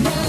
now.